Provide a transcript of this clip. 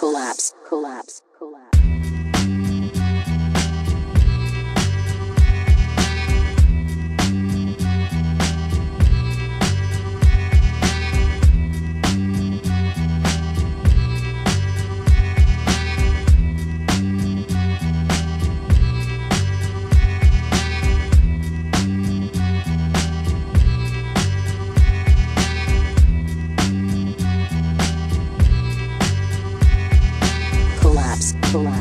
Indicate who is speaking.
Speaker 1: collapse, collapse, collapse, collapse.